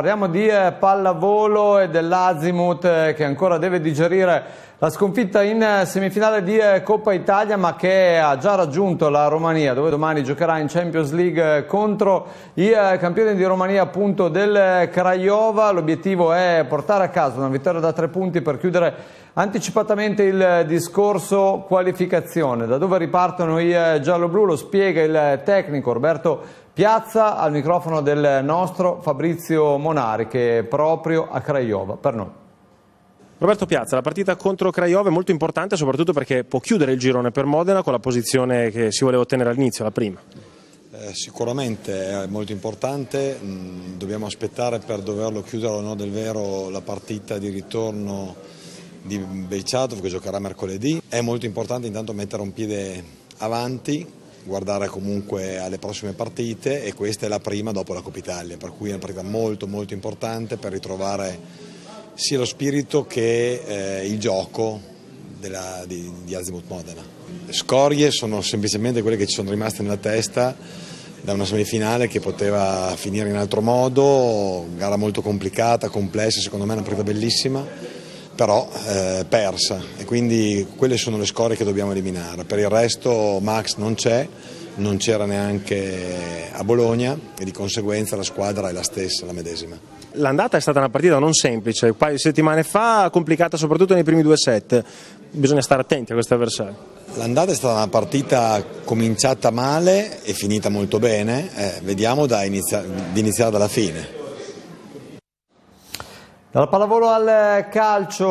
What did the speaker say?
Parliamo di eh, pallavolo e dell'Azimut eh, che ancora deve digerire la sconfitta in eh, semifinale di Coppa Italia ma che ha già raggiunto la Romania dove domani giocherà in Champions League contro i campioni di Romania appunto del Craiova. L'obiettivo è portare a casa una vittoria da tre punti per chiudere anticipatamente il discorso qualificazione. Da dove ripartono i giallo-blu lo spiega il tecnico Roberto Piazza al microfono del nostro Fabrizio Monari che è proprio a Craiova per noi. Roberto Piazza, la partita contro Craiova è molto importante soprattutto perché può chiudere il girone per Modena con la posizione che si voleva ottenere all'inizio, la prima. Eh, sicuramente è molto importante, mm, dobbiamo aspettare per doverlo chiudere o no del vero la partita di ritorno di Bejchatov che giocherà mercoledì. È molto importante intanto mettere un piede avanti guardare comunque alle prossime partite e questa è la prima dopo la Coppa Italia, per cui è una partita molto molto importante per ritrovare sia lo spirito che eh, il gioco della, di, di Azimut Modena. Le scorie sono semplicemente quelle che ci sono rimaste nella testa da una semifinale che poteva finire in altro modo, gara molto complicata, complessa, secondo me è una partita bellissima però eh, persa e quindi quelle sono le scorie che dobbiamo eliminare. Per il resto Max non c'è, non c'era neanche a Bologna e di conseguenza la squadra è la stessa, la medesima. L'andata è stata una partita non semplice, un paio di settimane fa, complicata soprattutto nei primi due set, bisogna stare attenti a questi avversari. L'andata è stata una partita cominciata male e finita molto bene, eh, vediamo da inizia di iniziare dalla fine. Dalla pallavolo al calcio.